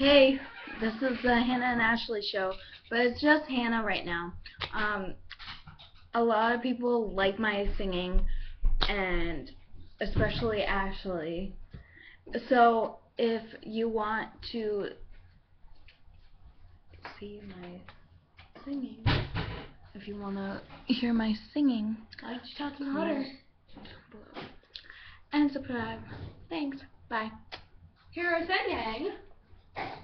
Hey, this is the Hannah and Ashley show, but it's just Hannah right now. Um, a lot of people like my singing, and especially Ashley. So if you want to see my singing, if you want to hear my singing, Why don't talk louder? and subscribe. Thanks. Bye. Here, singing.